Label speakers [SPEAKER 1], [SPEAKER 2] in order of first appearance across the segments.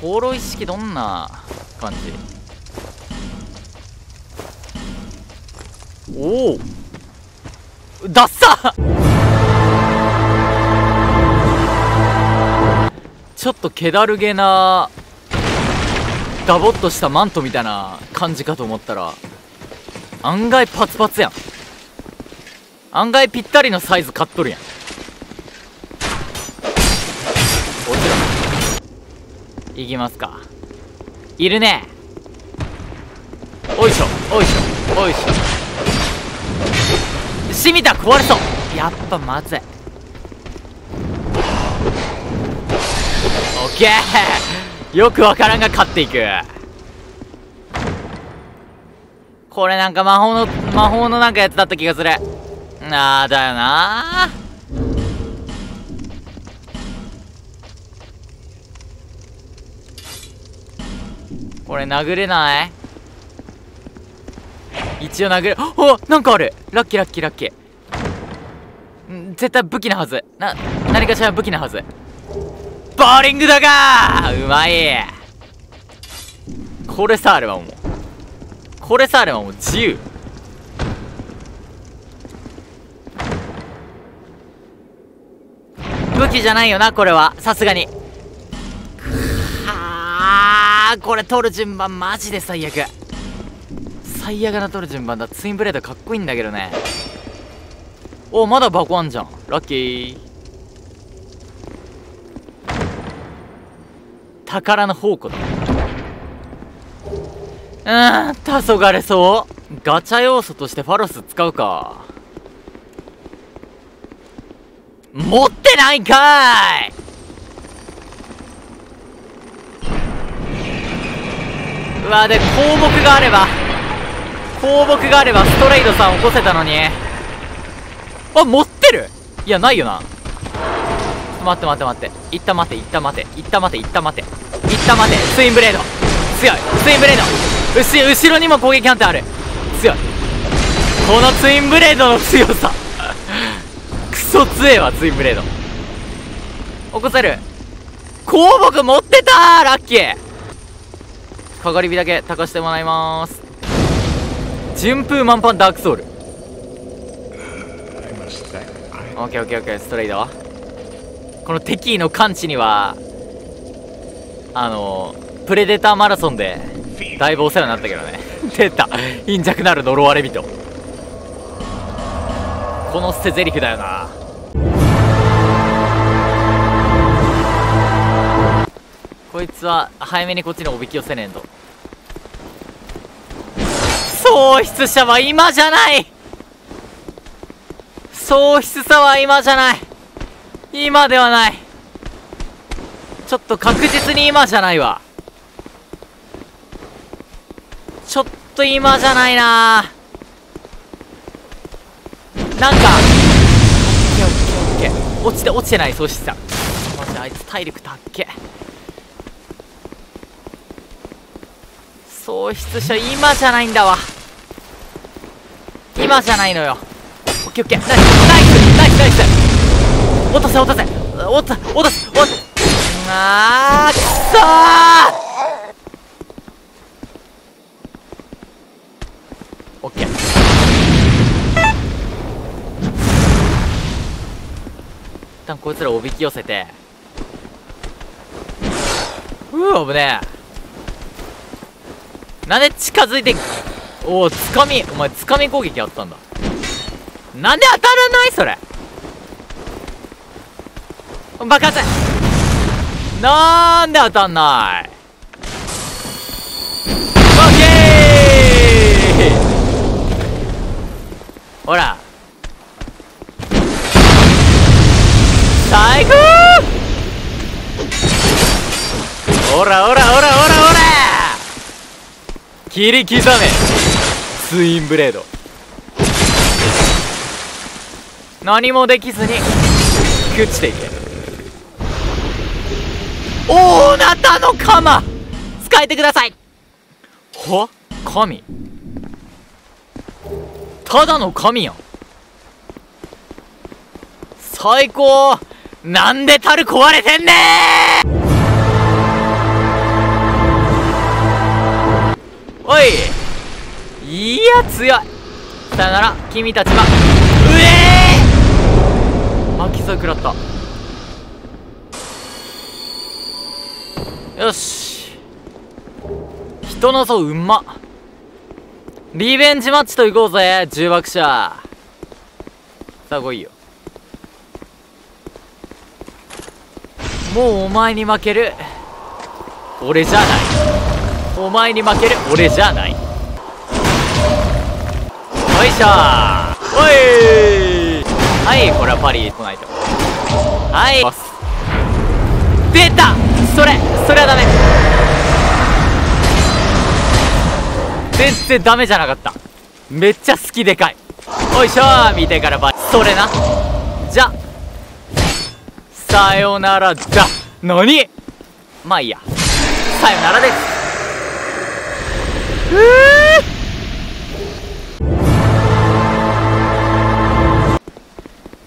[SPEAKER 1] 放浪意識どんな感じ？おお。ダッサ！ちょっと気だるげなダボっとしたマントみたいな感じかと思ったら案外パツパツやん。案外ぴったりのサイズ買っとるやんろいきますか。いるね。おいしょおいしょおいしょ。しみた壊れそう。やっぱまずい。オッケー。よくわからんが勝っていく。これなんか魔法の魔法のなんかやつだった気がする。あーだよなあこれ殴れない？一応殴れおなんかある。ラッキーラッキーラッキー。ん絶対武器なはず。な何かしら武器なはず。ボーリングだがうまい。これさあればもう。これさあればもう自由。武器じゃないよなこれは。さすがに。はあこれ取る順番マジで最悪。最悪な取る順番だ。ツインブレードかっこいいんだけどね。おまだ箱あんじゃん。ラッキー。宝の宝庫だ。うん黄昏そうガチャ要素としてファロス使うか。持ってないんかい！うわで項目があれば項目があればストレイドさん起こせたのに。あ持ってる？いやないよな。待って待って待って。いった待ていった待ていった待ていった待て。いった待て。ツインブレード。強い。ツインブレード。後後ろにも攻撃判定ある。強い。このツインブレードの強さ。クソ強えわツインブレード。起こせる。項目持ってたラッキー。かがり火だけ炊かしてもらいます。順風満帆ダークソウル。オッケーオッケーオッケーストレイド。この敵意の感知にはあのプレデターマラソンでだいぶお世話になったけどね。出た。貧弱なる呪われ人。この捨て台詞だよな。こいつは早めにこっちにおびき寄せねえんと喪失者は今じゃない。喪失者は今じゃない。今ではない。ちょっと確実に今じゃないわ。ちょっと今じゃないな。なんか。オッケーオッケーオッケー。落ちて落ちてない喪失者。マジあいつ体力たっけ喪失者今じゃないんだわ。今じゃないのよ。オッケーオッケー。ナイス。ナイスナイスナイス。落とせ落とせ。落とせ落とせ落とせあーくそー。オッケー。一旦こいつらおびき寄せて。うわ危ねえ。なんで近づいておおつかみお前つかみ攻撃やったんだ。なんで当たらない？それ。爆発なんで当たんない？オッケー！ほら。最高！ほらほらほらほらほら！切り刻め。ツインブレード。何もできずに朽ちていけ。大なたの鎌使えてください。は？神。ただの神やん。最高。なんで樽壊れてんねーー強い。さよなら君たちはうえー。巻き添え食らった。よし。人謎うま。リベンジマッチと行こうぜ重爆者。さあ来いよ。もうお前に負ける。俺じゃない。お前に負ける。俺じゃない。よいしょ。おい。はいこれはパリ来ないと。はい。出た。それそれはダメ。全然ダメじゃなかった。めっちゃ好きでかい。おいしょ。見てからばそれな。じゃ。さよならだ。何？まあいいや。さよならです。え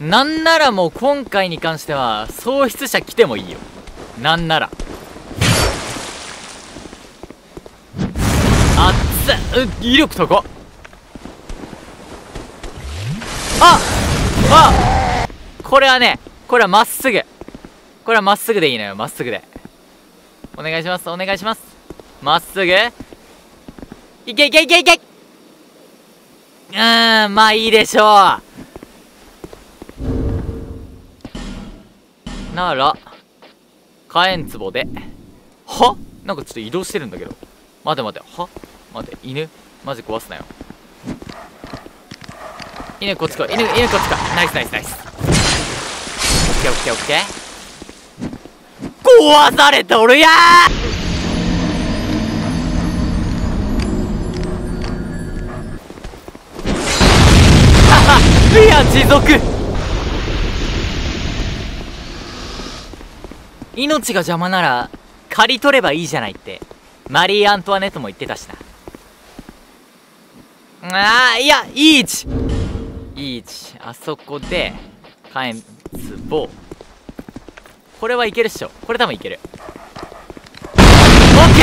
[SPEAKER 1] ー、なんならもう今回に関しては喪失者来てもいいよ。なんなら。あっ。つう威力高っ。ああこれはねこれはまっすぐ。これはまっすぐでいいのよまっすぐで。お願いしますお願いします。まっすぐ。いけいけいけいけうーんまあいいでしょう。なら火炎壺では？なんかちょっと移動してるんだけど。待て待ては？待て犬？マジ壊すなよ。犬こっち来い。犬犬こっち来い。ナイスナイスナイス。オッケーオッケーオッケー。壊されとるやー！いや持続。命が邪魔なら借り取ればいいじゃないって。マリー・アントワネットも言ってたしな。ああいやいい位置いい位置あそこで火炎壺これはいけるっしょ。これ多分いける。オッケ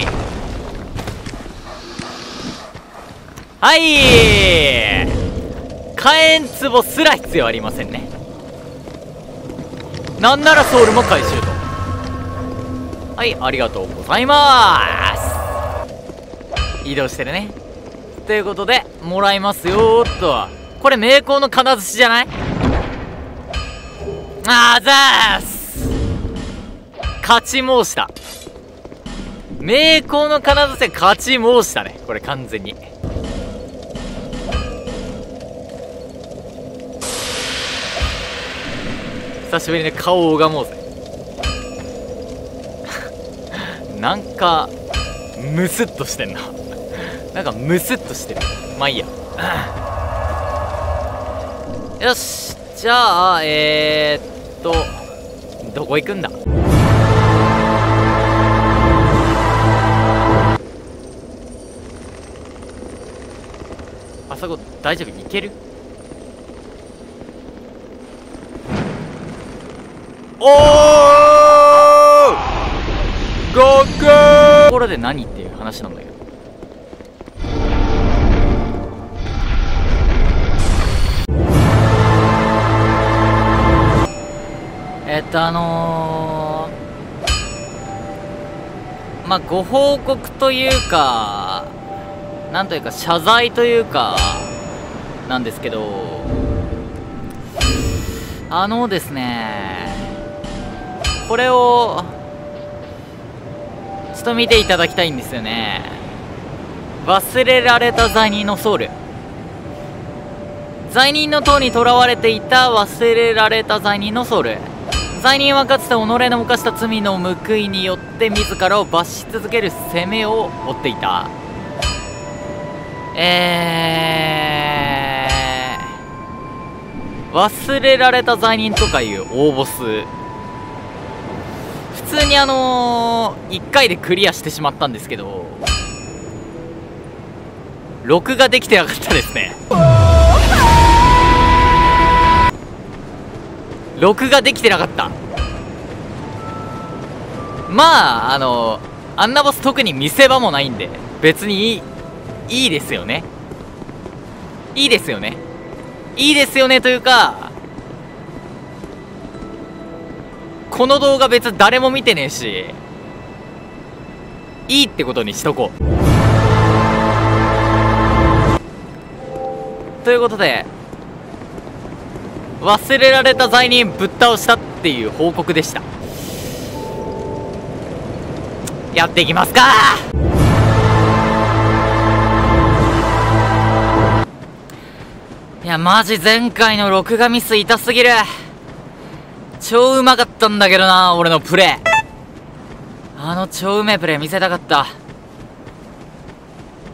[SPEAKER 1] ー！はい！火炎壺すら必要ありませんね。なんならソウルも回収と。はいありがとうございます。移動してるね。ということでもらいますよーっと。これ名工の金槌じゃない？あーざーす。勝ち申した。名工の金槌勝ち申したねこれ完全に。久しぶりに顔を拝もうぜ。なんかムスッとしてんな。なんかムスッとしてる。まあいいや。よし。じゃあえー、っとどこ行くんだ？あそこ大丈夫？行ける？ろで何っていう話なんだけど。えっとあのー、まあご報告というかなんというか謝罪というかなんですけどあのですねこれをちょっと見ていただきたいんですよね。忘れられた罪人のソウル。罪人の塔に囚われていた忘れられた罪人のソウル。罪人はかつて己の犯した罪の報いによって自らを罰し続ける責めを負っていた。えー、忘れられた罪人とかいう応募数普通にあのー、1回でクリアしてしまったんですけど録画できてなかったですね。録画できてなかった。まああのあんなボス特に見せ場もないんで別にいいいいですよね。いいですよね。いいですよねというかこの動画別誰も見てねえしいいってことにしとこう。ということで忘れられた罪人ぶっ倒したっていう報告でした。やっていきますか。いやマジ前回の録画ミス痛すぎる。超うまかったんだけどな俺のプレーあの超うめえプレー見せたかった。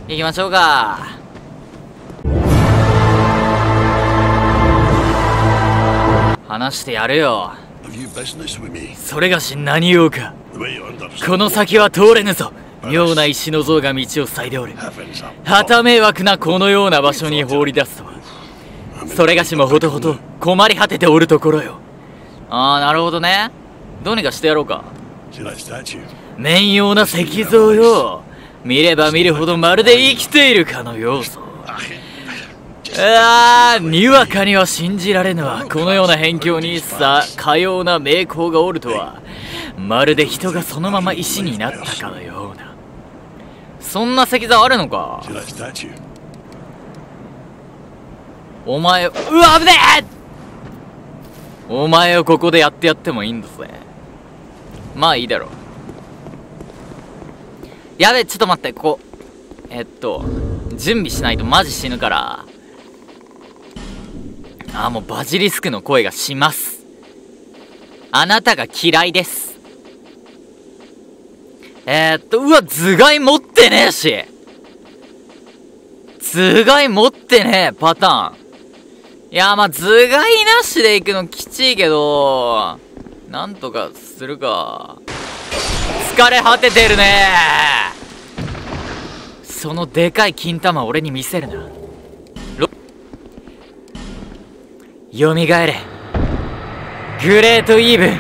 [SPEAKER 1] 行きましょうか。話してやるよ?それがし何用か。この先は通れぬぞ。妙な石の像が道を塞いでおる.はた迷惑なこのような場所に放り出すとは。それがしもほとほと困り果てておるところよああなるほどね。どうにかしてやろうか?面用な石像よ。見れば見るほどまるで生きているかの要素ああにわかには信じられぬわ。このような辺境にさかような名工がおるとは。まるで人がそのまま石になったかのような。そんな石像あるのか?お前うわ危ねえお前をここでやってやってもいいんだぜ。まあいいだろう。やべちょっと待ってここ。えっと準備しないとマジ死ぬから。あーもうバジリスクの声がします。あなたが嫌いです。えー、っとうわ頭蓋持ってねえし。頭蓋持ってねえパターン。いやまあ頭蓋なしで行くのきちいけどなんとかするか。疲れ果ててるね。そのでかい金玉俺に見せるな。ろよみがえれ。グレートイーブン。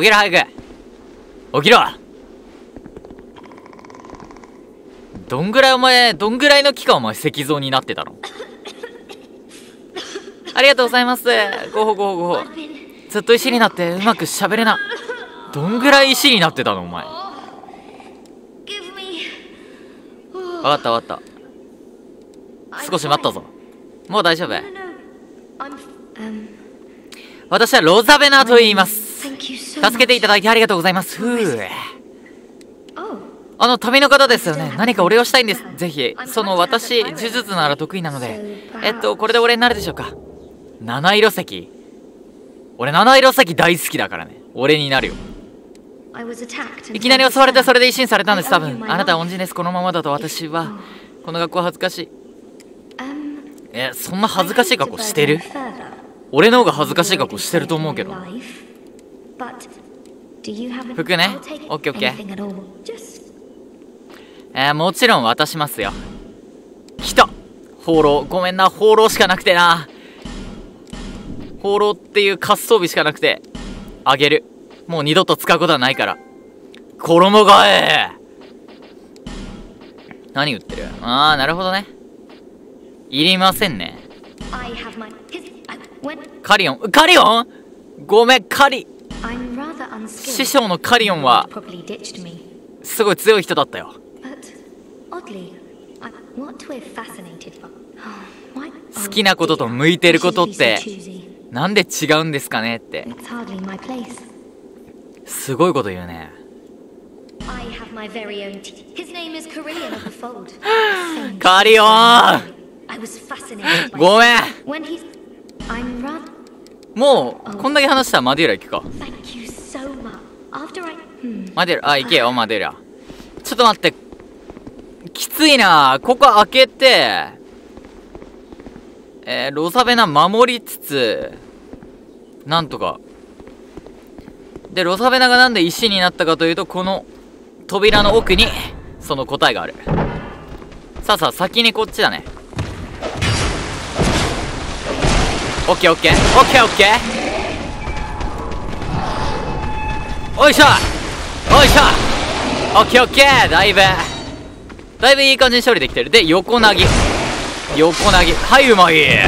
[SPEAKER 1] 起きろ早く。起きろ。どんぐらいお前どんぐらいの期間お前石像になってたの？ありがとうございますごほごほごほずっと石になってうまく喋れなどんぐらい石になってたのお前？分かった分かった少し待ったぞもう大丈夫.
[SPEAKER 2] Um.
[SPEAKER 1] 私はロザベナと言います.助けていただいてありがとうございますふう
[SPEAKER 2] Oh.
[SPEAKER 1] あの旅の方ですよね。何かお礼をしたいんです。ぜひ。その私呪術なら得意なので。えっとこれでお礼になるでしょうか。七色石俺七色石大好きだからね。俺になるよ。いきなり襲われてそれで一新されたんです。多分。あなた.恩人です。このままだと私はこの学校は恥ずかしい。
[SPEAKER 2] Um.
[SPEAKER 1] えそんな恥ずかしい格好してる？俺の方が恥ずかしい格好してると思うけど。服ねオッケーオッケーえー、もちろん渡しますよ。来た。放浪。ごめんな。放浪しかなくてな。放浪っていう滑装備しかなくて。あげる。もう二度と使うことはないから。衣替え。何売ってる？ああなるほどね。いりませんね。カリオン。カリオン？ごめんカリ.師匠のカリオンは.すごい強い人だったよ 好きなことと向いてることってなんで違うんですかねって。すごいこと言うね。カリオンごめんもうこんだけ話したらマデュラ行くか。マデュラあ行けよマデュラ。ちょっと待ってきついな。ここ開けて。えー、ロザベナ守りつつ。なんとか。でロザベナがなんで石になったかというとこの扉の奥にその答えがある。さあさあ先にこっちだね。オッケーオッケー。オッケーオッケー。おいしょ。おいしょ。オッケーオッケー。だいぶ。だいぶいい感じに処理できてる。で横投げ。横投げ。はいうまい。は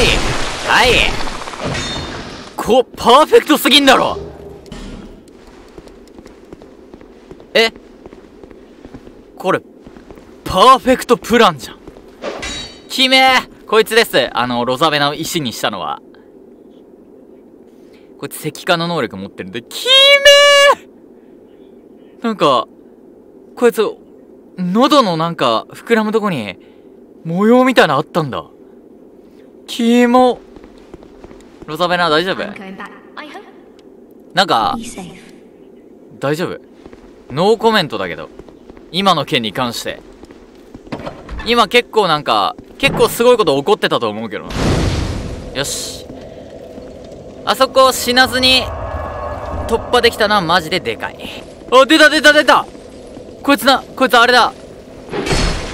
[SPEAKER 1] い。はい。こパーフェクトすぎんだろ。え？これパーフェクトプランじゃん。きめ。こいつです。あのロザベナを石にしたのは。こいつ石化の能力持ってるんできめ。ーなんかこいつ喉のなんか膨らむとこに模様みたいなのあったんだ。キモロザベナ大丈夫？なんか.大丈夫？ノーコメントだけど今の件に関して。今結構なんか結構すごいこと起こってたと思うけどな。よし。あそこを死なずに突破できたのはマジででかい。あ出た出た出たこいつなこいつあれだ。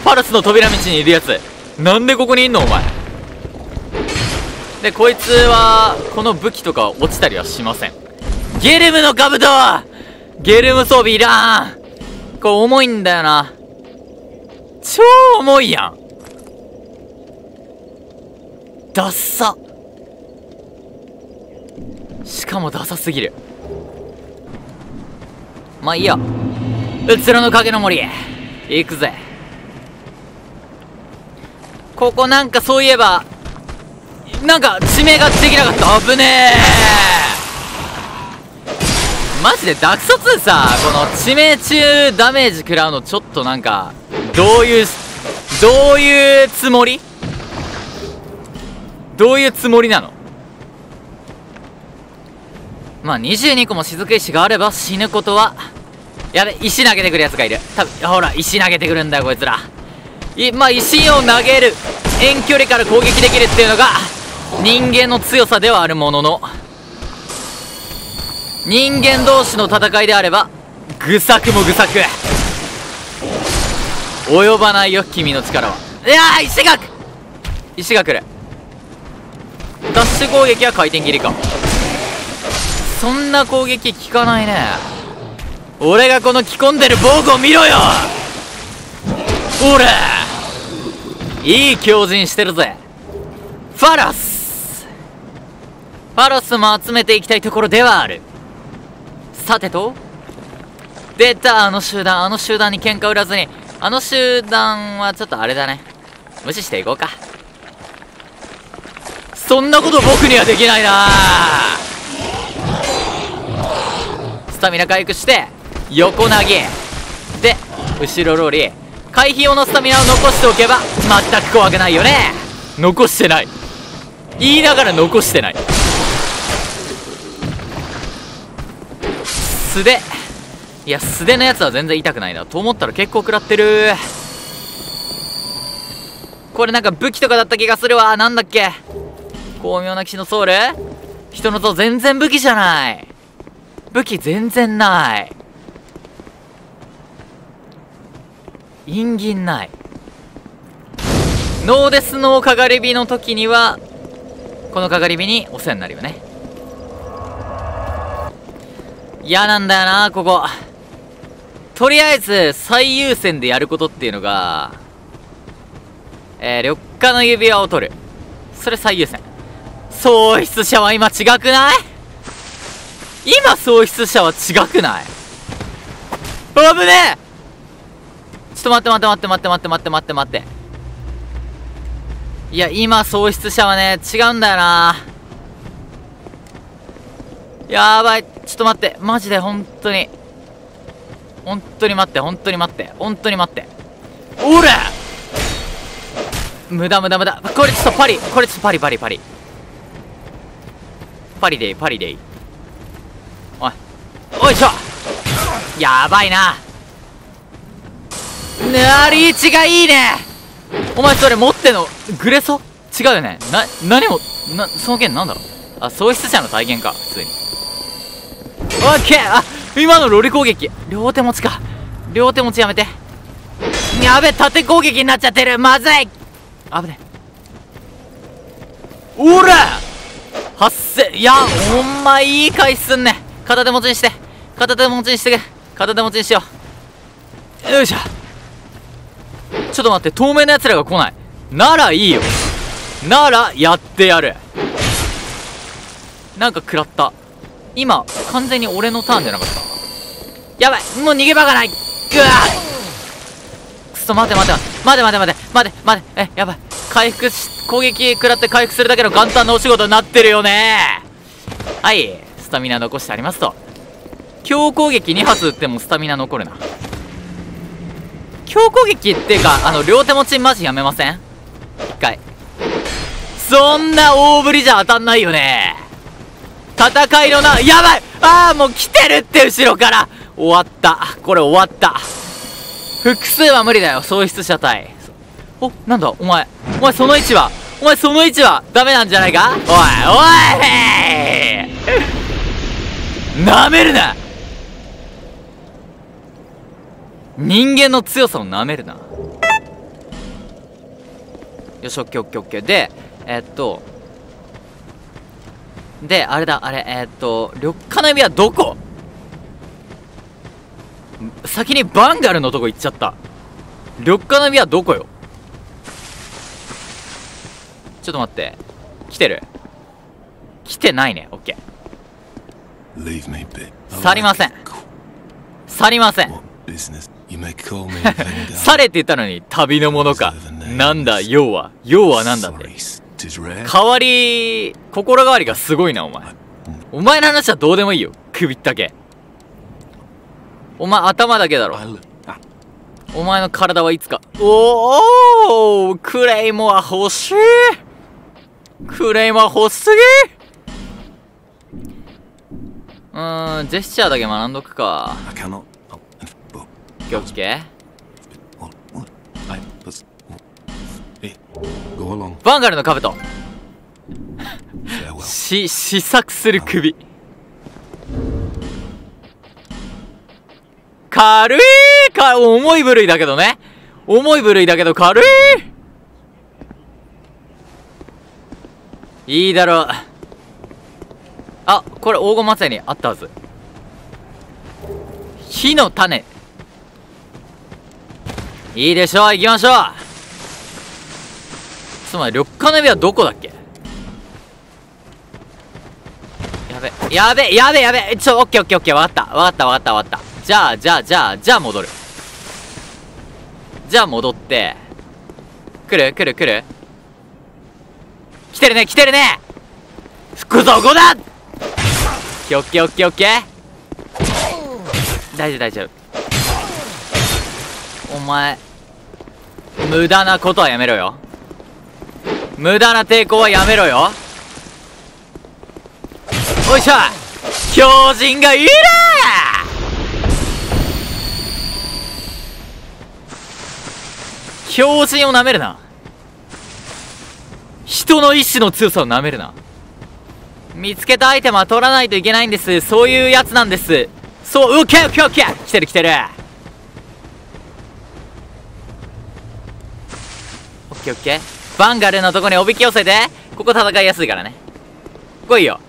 [SPEAKER 1] パルスの扉道にいるやつ。なんでここにいんのお前。でこいつはこの武器とか落ちたりはしません。ゲルムの兜ゲルム装備いらん。これ重いんだよな。超重いやん。ダッサ。しかもダサすぎる。まあいいや。うつろの影の森へ。行くぜ。ここなんかそういえばなんか地名ができなかった。危ねえ。マジでダクソ2さこの致命中ダメージ食らうのちょっとなんかどういうどういうつもり？どういうつもりなの？まあ22個も雫石があれば死ぬことはやべ石投げてくるやつがいる。多分ほら石投げてくるんだよこいつら。いまあ石を投げる。遠距離から攻撃できるっていうのが人間の強さではあるものの。人間同士の戦いであれば愚策も愚策。及ばないよ君の力は。いやー石が石が来る。ダッシュ攻撃は回転切りか。そんな攻撃効かないね。俺がこの着込んでる防具を見ろよ。ほら。いい強靭してるぜ。ファラス。ファロスも集めていきたいところではある。さてと出たあの集団あの集団に喧嘩売らずにあの集団はちょっとあれだね。無視していこうか。そんなこと僕にはできないな。スタミナ回復して横投げ。で後ろローリ。ー回避用のスタミナを残しておけば全く怖くないよね。残してない。言いながら残してない。素手いや素手のやつは全然痛くないな。と思ったら結構食らってる。これなんか武器とかだった気がするわ。なんだっけ。巧妙な騎士のソウル。人の像全然武器じゃない。武器全然ない。陰銀ない。ノーデスノーかがり火の時にはこのかがり火にお世話になるよね。嫌なんだよなここ。とりあえず最優先でやることっていうのがえー、緑化の指輪を取る。それ最優先。喪失者は今違くない？今喪失者は違くない？危ねえ！っと待って待って待って待って待って待って待って待っていや今喪失者はね違うんだよな。やばい。ちょっと待って。マジで本当に。本当に待って本当に待って。本当に待って。おら無駄無駄無駄。これちょっとパリ。これちょっとパリパリパリ。パリでいいパリでいいおい。おいしょ。やばいな。なリーチがいいねお前それ持ってのグレソ違うよねな何もなその剣なんだろうあ喪失者の体験か普通にオッケーあ今のロリ攻撃両手持ちか両手持ちやめてやべ縦攻撃になっちゃってるまずい危ねおら発生いやほんまいい回すんね片手持ちにして片手持ちにしてく片手持ちにしようよいしょちょっと待って透明な奴らが来ない。ならいいよ。ならやってやる。なんか食らった。今完全に俺のターンじゃなかった。やばい。もう逃げ場がない。ぐわくそ待て待て待て。待て待て待て。待てえやばい。回復し攻撃食らって回復するだけの簡単なお仕事になってるよね。はい。スタミナ残してありますと。強攻撃2発撃ってもスタミナ残るな。強攻撃っていうかあの両手持ちマジやめません？一回。そんな大振りじゃ当たんないよね。戦いのなやばい！ああもう来てるって後ろから。終わった。これ終わった。複数は無理だよ喪失者対。おなんだ？お前お前その位置は？お前その位置は？ダメなんじゃないか？おいおいなめるな！人間の強さをなめるな。よしオッケーオッケーオッケー。でえーっとであれだあれえーっと緑化の指はどこ？先にバンガルのとこ行っちゃった。緑化の指はどこよ？ちょっと待って。来てる？来てないね。オッケー.去りません。去りません去 れって言ったのに旅のものか。なんだ？要は？要はなんだって.代わり心変わりがすごいなお前。お前の話はどうでもいいよ。首ったけ。お前頭だけだろ.
[SPEAKER 3] Ah,
[SPEAKER 1] お前の体はいつか。おおクレイモア欲しい。クレイモア欲しすぎ。うーんジェスチャーだけ学んどくかケーオッケー.バンガルの兜.し試作する首。軽いか重い部類だけどね。重い部類だけど軽い。いいだろう。あこれ黄金祭りにあったはず。火の種いいでしょう行きましょう。つまり緑化の指はどこだっけ？やべ、やべ、やべ、やべ、ちょ、オッケーオッケーオッケー、わかった、わかった、わかった、わかった。じゃあ、じゃあ、じゃあ、じゃあ戻る。じゃあ戻って、来る？来る？来る？来てるね、来てるね。福どこだ。オッケーオッケーオッケー大丈夫大丈夫。お前、無駄なことはやめろよ。無駄な抵抗はやめろよ。おいしょ強人がいる！強人をなめるな。人の意志の強さをなめるな。見つけたアイテムは取らないといけないんです。そういうやつなんです。そうオッケーオッケーオッケ来てる来てるオッケーオッケー。バンガルのとこにおびき寄せて。ここ戦いやすいからね。来いよ。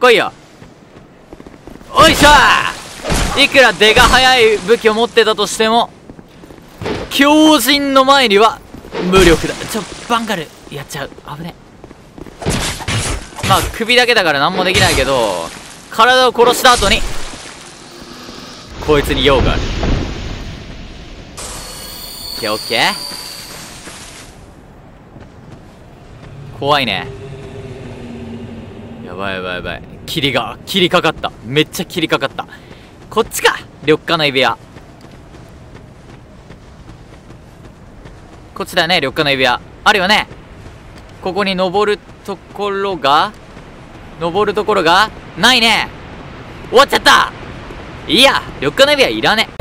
[SPEAKER 1] 来いよ。おいしょいくら出が速い武器を持ってたとしても強人の前には無力だ。ちょバンガルやっちゃう。危ね。まあ首だけだから何もできないけど体を殺した後にこいつに用がある。オッケーオッケー。怖いね。やばいやばいやばい。霧が霧かかった。めっちゃ霧かかった。こっちか。緑化の指輪。こっちだよね緑化の指輪。あるよね。ここに登るところが登るところがないね。終わっちゃった。いいや緑化の指輪いらね。